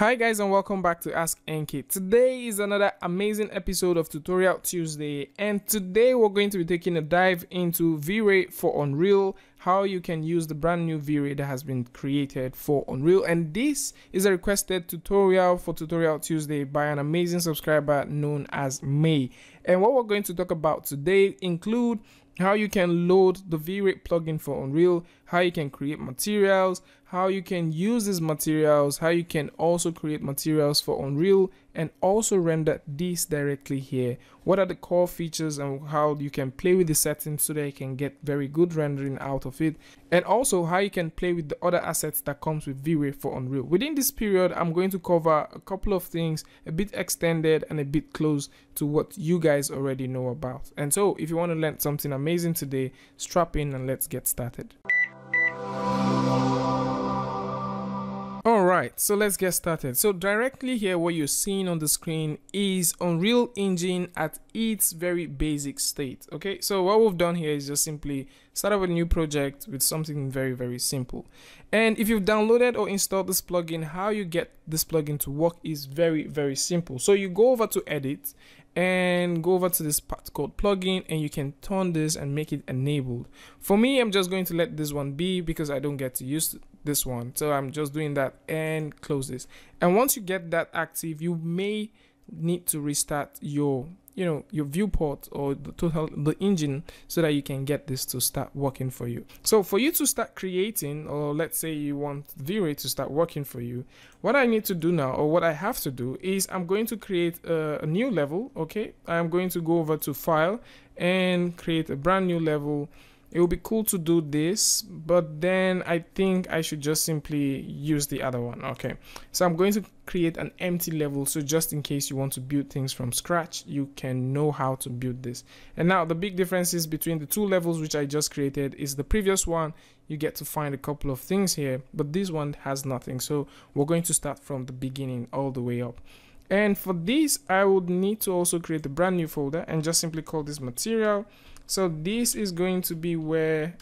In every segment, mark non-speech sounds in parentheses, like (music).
Hi guys and welcome back to Ask NK. Today is another amazing episode of Tutorial Tuesday and today we're going to be taking a dive into V-Ray for Unreal, how you can use the brand new V-Ray that has been created for Unreal and this is a requested tutorial for Tutorial Tuesday by an amazing subscriber known as May. And what we're going to talk about today include how you can load the V-Ray plugin for Unreal, how you can create materials, how you can use these materials, how you can also create materials for Unreal and also render these directly here. What are the core features and how you can play with the settings so that you can get very good rendering out of it. And also how you can play with the other assets that comes with V-Ray for Unreal. Within this period, I'm going to cover a couple of things a bit extended and a bit close to what you guys already know about. And so if you want to learn something amazing today, strap in and let's get started. Alright, so let's get started. So directly here what you're seeing on the screen is Unreal Engine at its very basic state. Okay, so what we've done here is just simply start up a new project with something very very simple. And if you've downloaded or installed this plugin, how you get this plugin to work is very very simple. So you go over to edit and go over to this part called plugin and you can turn this and make it enabled. For me, I'm just going to let this one be because I don't get to use this one. So I'm just doing that and close this. And once you get that active, you may need to restart your you know your viewport or the total the engine so that you can get this to start working for you so for you to start creating or let's say you want V-Ray to start working for you what I need to do now or what I have to do is I'm going to create a, a new level okay I'm going to go over to file and create a brand new level it would be cool to do this but then I think I should just simply use the other one. Okay. So I'm going to create an empty level. So just in case you want to build things from scratch you can know how to build this. And now the big differences between the two levels which I just created is the previous one. You get to find a couple of things here but this one has nothing. So we're going to start from the beginning all the way up. And for this I would need to also create a brand new folder and just simply call this material so this is going to be where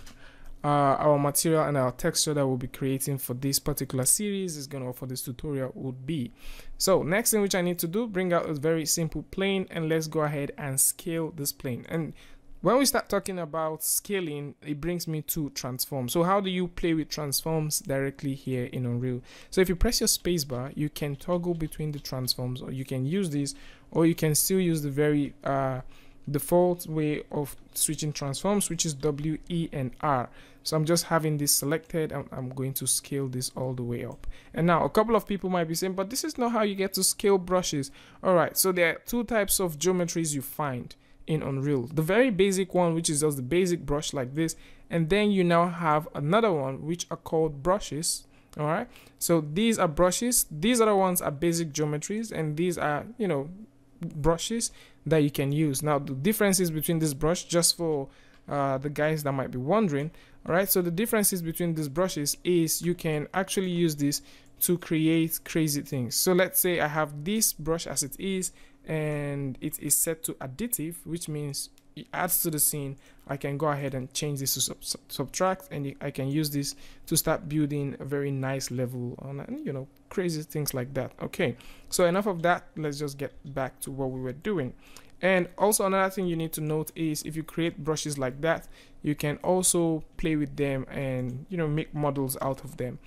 uh, our material and our texture that we'll be creating for this particular series is going to for this tutorial would be. So next thing which I need to do, bring out a very simple plane and let's go ahead and scale this plane. And when we start talking about scaling, it brings me to transform. So how do you play with transforms directly here in Unreal? So if you press your spacebar, you can toggle between the transforms or you can use this or you can still use the very uh, default way of switching transforms which is W, E and R. So I'm just having this selected and I'm going to scale this all the way up. And now a couple of people might be saying, but this is not how you get to scale brushes. All right, so there are two types of geometries you find in Unreal. The very basic one, which is just the basic brush like this. And then you now have another one, which are called brushes. All right, so these are brushes. These other ones are basic geometries and these are, you know, brushes that you can use. Now the differences between this brush, just for uh, the guys that might be wondering, all right, so the differences between these brushes is you can actually use this to create crazy things. So let's say I have this brush as it is and it is set to additive, which means it adds to the scene. I can go ahead and change this to sub subtract and I can use this to start building a very nice level on, you know, crazy things like that. Okay, so enough of that. Let's just get back to what we were doing. And also another thing you need to note is if you create brushes like that, you can also play with them and, you know, make models out of them.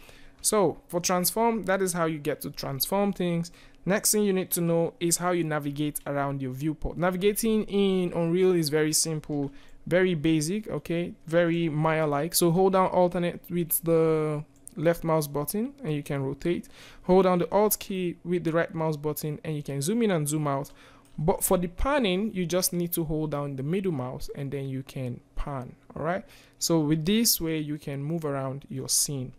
So for transform, that is how you get to transform things. Next thing you need to know is how you navigate around your viewport. Navigating in Unreal is very simple, very basic, okay, very Maya-like. So hold down alternate with the left mouse button and you can rotate. Hold down the Alt key with the right mouse button and you can zoom in and zoom out. But for the panning, you just need to hold down the middle mouse and then you can pan, all right? So with this way, you can move around your scene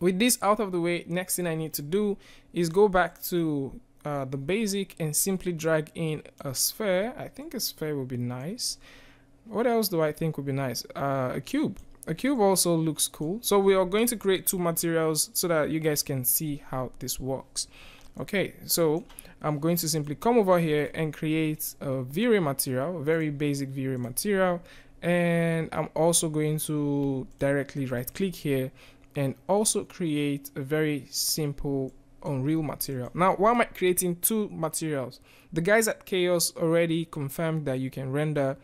with this out of the way next thing I need to do is go back to uh, the basic and simply drag in a sphere. I think a sphere would be nice. What else do I think would be nice? Uh, a cube. A cube also looks cool. So we are going to create two materials so that you guys can see how this works. Okay so I'm going to simply come over here and create a V-Ray material a very basic V-Ray material. And I'm also going to directly right click here and also create a very simple Unreal material. Now, why am I creating two materials? The guys at Chaos already confirmed that you can render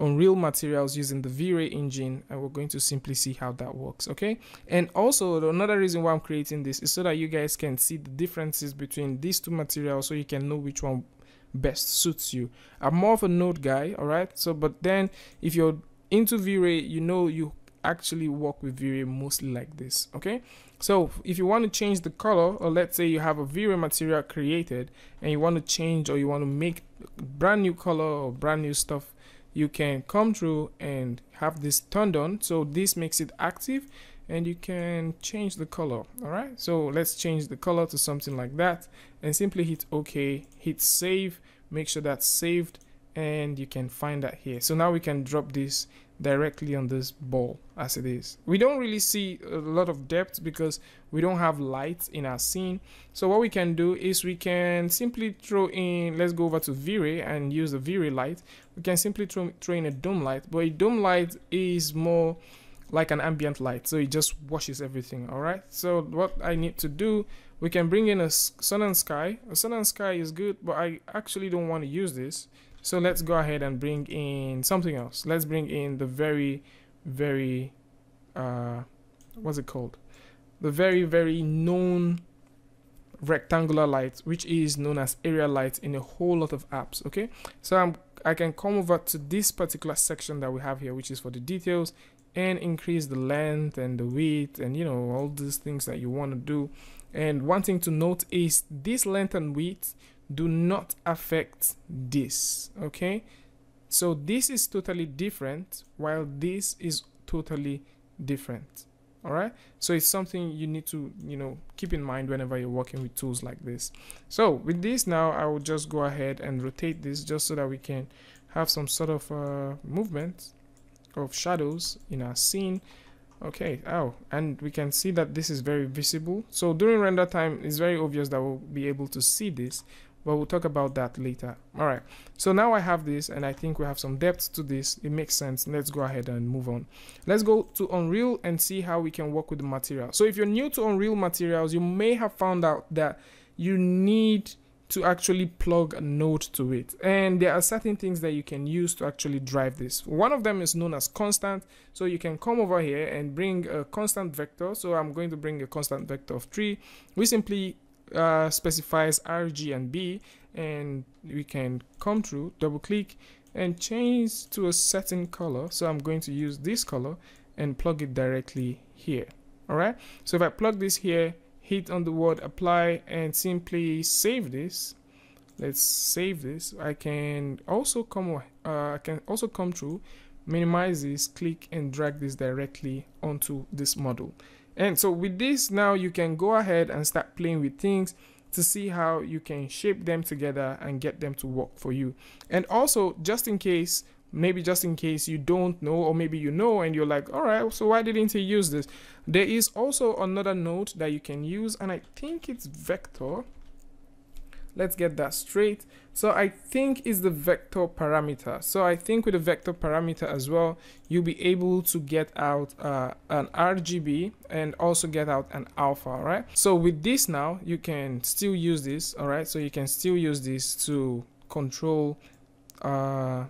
Unreal materials using the V-Ray engine and we're going to simply see how that works okay and also another reason why I'm creating this is so that you guys can see the differences between these two materials so you can know which one best suits you I'm more of a node guy alright so but then if you're into V-Ray you know you actually work with V-Ray mostly like this okay? So if you want to change the color or let's say you have a V-Ray material created and you want to change or you want to make brand new color or brand new stuff you can come through and have this turned on. So this makes it active and you can change the color all right so let's change the color to something like that and simply hit ok hit save make sure that's saved and you can find that here. So now we can drop this directly on this ball as it is. We don't really see a lot of depth because we don't have light in our scene. So what we can do is we can simply throw in, let's go over to V-Ray and use the V-Ray light. We can simply throw, throw in a dome light, but a dome light is more like an ambient light. So it just washes everything, all right? So what I need to do, we can bring in a sun and sky. A sun and sky is good, but I actually don't want to use this. So let's go ahead and bring in something else. Let's bring in the very, very, uh, what's it called? The very, very known rectangular light, which is known as area light in a whole lot of apps. Okay, so I'm I can come over to this particular section that we have here, which is for the details, and increase the length and the width and you know all these things that you want to do. And one thing to note is this length and width do not affect this okay? So this is totally different while this is totally different all right? So it's something you need to you know keep in mind whenever you're working with tools like this. So with this now i will just go ahead and rotate this just so that we can have some sort of uh, movement of shadows in our scene okay? Oh and we can see that this is very visible. So during render time it's very obvious that we'll be able to see this but we'll talk about that later. All right. So now i have this and i think we have some depth to this. It makes sense. Let's go ahead and move on. Let's go to unreal and see how we can work with the material. So if you're new to unreal materials you may have found out that you need to actually plug a node to it. And there are certain things that you can use to actually drive this. One of them is known as constant. So you can come over here and bring a constant vector. So i'm going to bring a constant vector of 3 we simply uh, specifies RG and B and we can come through double click and change to a certain color. So I'm going to use this color and plug it directly here. Alright so if I plug this here hit on the word apply and simply save this. Let's save this. I can also come uh, I can also come through minimize this click and drag this directly onto this model and so with this now you can go ahead and start playing with things to see how you can shape them together and get them to work for you. And also just in case maybe just in case you don't know or maybe you know and you're like all right so why didn't he use this there is also another node that you can use and i think it's vector let's get that straight. So I think is the vector parameter. So I think with the vector parameter as well you'll be able to get out uh, an RGB and also get out an alpha right so with this now you can still use this all right so you can still use this to control uh,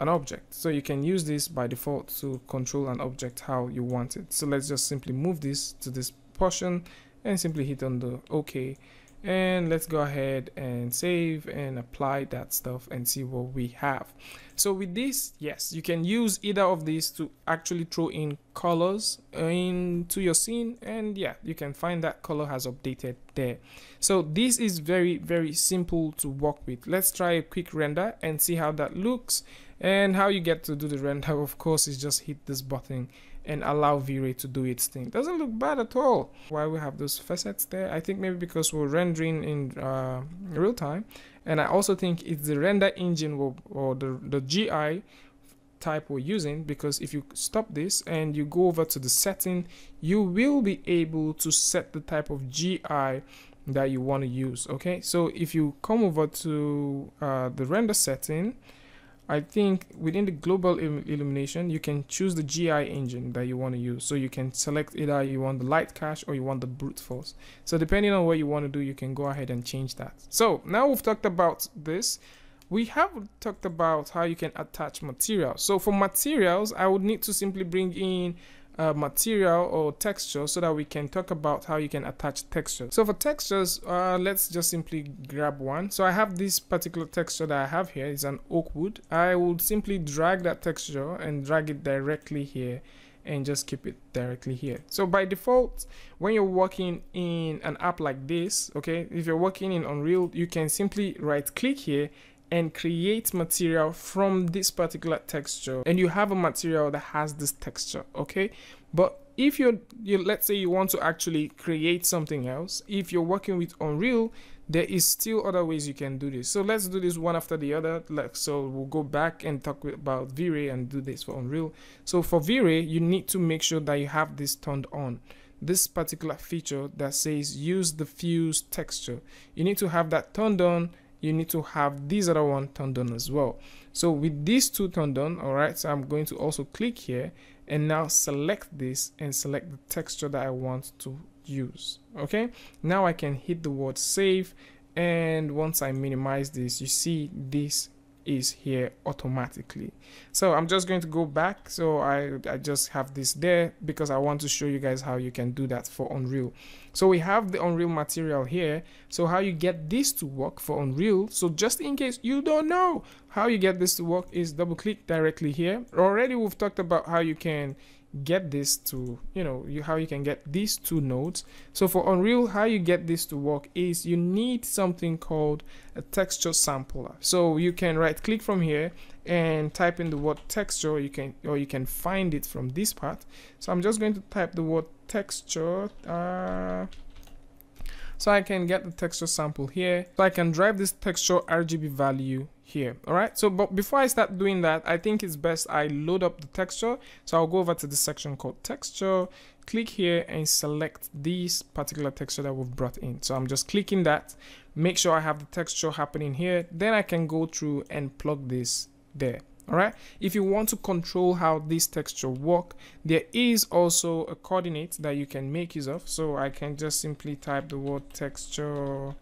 an object. So you can use this by default to control an object how you want it. So let's just simply move this to this portion and simply hit on the OK and let's go ahead and save and apply that stuff and see what we have. So with this yes you can use either of these to actually throw in colors into your scene. And yeah you can find that color has updated there. So this is very very simple to work with. Let's try a quick render and see how that looks. And how you get to do the render (laughs) of course is just hit this button and allow V-Ray to do its thing. Doesn't look bad at all. Why we have those facets there? I think maybe because we're rendering in uh, real time. And I also think it's the render engine or, or the, the GI type we're using because if you stop this and you go over to the setting, you will be able to set the type of GI that you want to use. Okay, so if you come over to uh, the render setting, I think within the global illumination, you can choose the GI engine that you want to use. So you can select either you want the light cache or you want the brute force. So depending on what you want to do, you can go ahead and change that. So now we've talked about this. We have talked about how you can attach materials. So for materials, I would need to simply bring in uh, material or texture so that we can talk about how you can attach textures. So for textures, uh, let's just simply grab one. So I have this particular texture that I have here. It's an oak wood. I would simply drag that texture and drag it directly here and just keep it directly here. So by default, when you're working in an app like this, okay, if you're working in Unreal, you can simply right click here and create material from this particular texture. And you have a material that has this texture okay? But if you're you let's say you want to actually create something else if you're working with unreal there is still other ways you can do this. So let's do this one after the other. Like so we'll go back and talk about v-ray and do this for unreal. So for v-ray you need to make sure that you have this turned on. This particular feature that says use diffuse texture. You need to have that turned on you need to have these other one turned on as well. So with these two turned on all right so i'm going to also click here and now select this and select the texture that i want to use okay? Now i can hit the word save and once i minimize this you see this is here automatically. So i'm just going to go back. So i i just have this there because i want to show you guys how you can do that for unreal. So we have the unreal material here. So how you get this to work for unreal. So just in case you don't know how you get this to work is double click directly here. Already we've talked about how you can get this to you know you how you can get these two nodes so for unreal how you get this to work is you need something called a texture sampler. So you can right click from here and type in the word texture. You can or you can find it from this part. So i'm just going to type the word texture uh, so I can get the texture sample here. So I can drive this texture RGB value here. All right? So but before I start doing that I think it's best I load up the texture. So I'll go over to the section called texture. Click here and select this particular texture that we've brought in. So I'm just clicking that. Make sure I have the texture happening here. Then I can go through and plug this there. All right? If you want to control how this texture work there is also a coordinate that you can make use of. So i can just simply type the word texture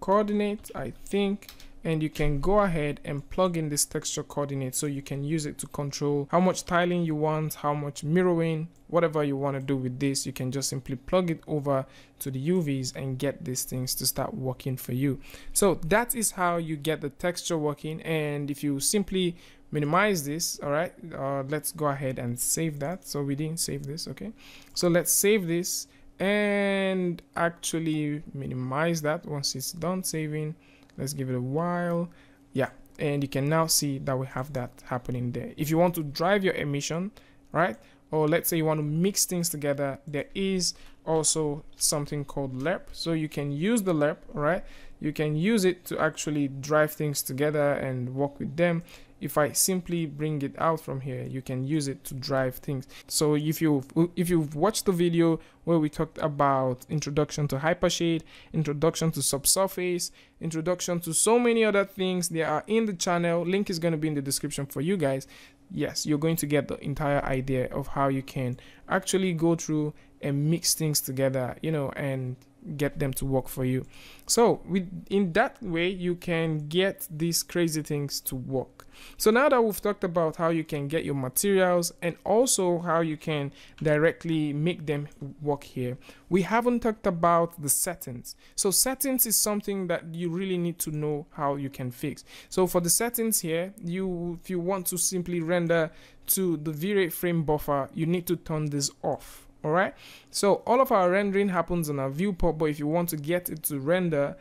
coordinate i think and you can go ahead and plug in this texture coordinate so you can use it to control how much tiling you want how much mirroring whatever you want to do with this. You can just simply plug it over to the UVs and get these things to start working for you. So that is how you get the texture working. And if you simply minimize this all right uh, let's go ahead and save that. So we didn't save this okay? So let's save this and actually minimize that once it's done saving let's give it a while. Yeah and you can now see that we have that happening there. If you want to drive your emission right or let's say you want to mix things together there is also something called lerp. So you can use the lerp right? You can use it to actually drive things together and work with them if I simply bring it out from here you can use it to drive things. So if you if you've watched the video where we talked about introduction to hypershade introduction to subsurface introduction to so many other things they are in the channel. Link is going to be in the description for you guys. Yes you're going to get the entire idea of how you can actually go through and mix things together you know and get them to work for you. So with in that way you can get these crazy things to work. So now that we've talked about how you can get your materials and also how you can directly make them work here we haven't talked about the settings. So settings is something that you really need to know how you can fix. So for the settings here you if you want to simply render to the v-ray frame buffer you need to turn this off all right? So all of our rendering happens on our viewport but if you want to get it to render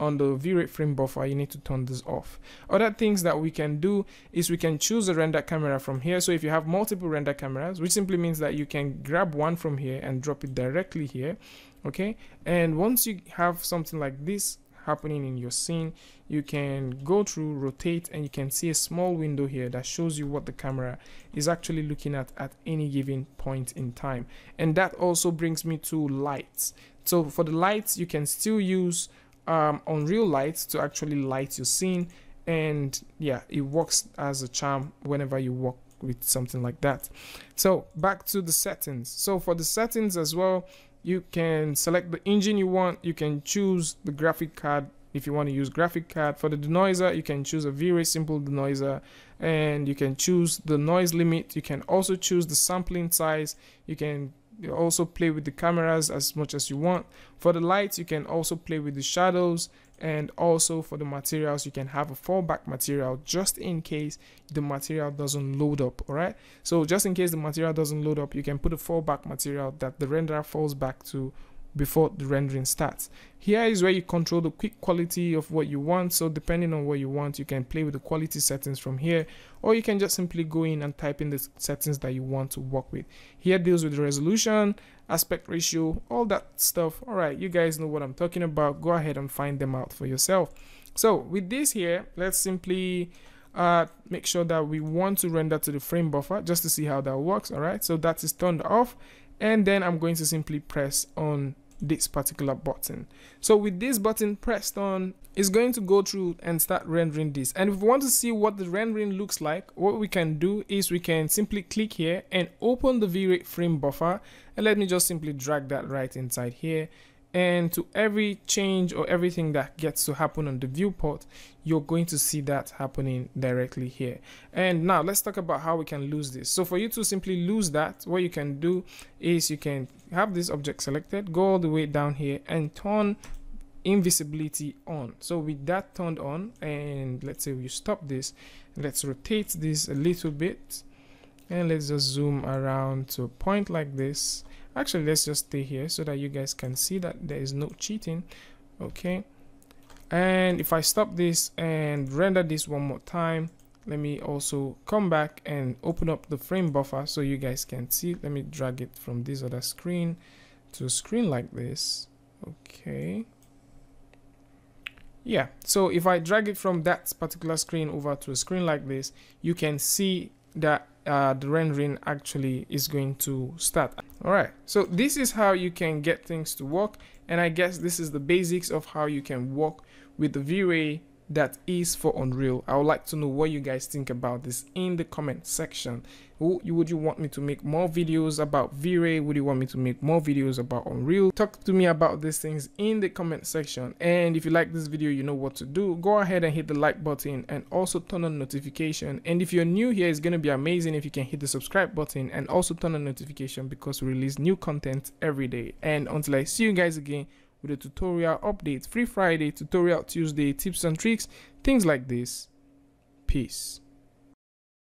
on the v-ray frame buffer you need to turn this off. Other things that we can do is we can choose a render camera from here. So if you have multiple render cameras which simply means that you can grab one from here and drop it directly here okay? And once you have something like this happening in your scene you can go through rotate and you can see a small window here that shows you what the camera is actually looking at at any given point in time. And that also brings me to lights. So for the lights you can still use um, Unreal Lights to actually light your scene and yeah it works as a charm whenever you work with something like that. So back to the settings. So for the settings as well you can select the engine you want. You can choose the graphic card if you want to use graphic card. For the denoiser you can choose a very simple denoiser. And you can choose the noise limit. You can also choose the sampling size. You can also play with the cameras as much as you want. For the lights you can also play with the shadows and also for the materials you can have a fallback material just in case the material doesn't load up all right? So just in case the material doesn't load up you can put a fallback material that the renderer falls back to before the rendering starts. Here is where you control the quick quality of what you want. So depending on what you want, you can play with the quality settings from here, or you can just simply go in and type in the settings that you want to work with. Here deals with the resolution, aspect ratio, all that stuff. All right, you guys know what I'm talking about. Go ahead and find them out for yourself. So with this here, let's simply uh, make sure that we want to render to the frame buffer just to see how that works. All right, so that is turned off. And then I'm going to simply press on this particular button. So with this button pressed on, it's going to go through and start rendering this. And if we want to see what the rendering looks like, what we can do is we can simply click here and open the V-Ray frame buffer. And let me just simply drag that right inside here and to every change or everything that gets to happen on the viewport you're going to see that happening directly here. And now let's talk about how we can lose this. So for you to simply lose that what you can do is you can have this object selected go all the way down here and turn invisibility on. So with that turned on and let's say we stop this let's rotate this a little bit and let's just zoom around to a point like this actually let's just stay here so that you guys can see that there is no cheating. Okay. And if I stop this and render this one more time let me also come back and open up the frame buffer so you guys can see. Let me drag it from this other screen to a screen like this. Okay. Yeah. So if I drag it from that particular screen over to a screen like this you can see that uh, the rendering actually is going to start. All right so this is how you can get things to work and I guess this is the basics of how you can work with the V-Ray that is for Unreal. I would like to know what you guys think about this in the comment section. Would you want me to make more videos about V-Ray? Would you want me to make more videos about Unreal? Talk to me about these things in the comment section. And if you like this video, you know what to do. Go ahead and hit the like button and also turn on notification. And if you're new here, it's going to be amazing if you can hit the subscribe button and also turn on notification because we release new content every day. And until I see you guys again, with a tutorial update, free Friday, tutorial Tuesday, tips and tricks, things like this. Peace.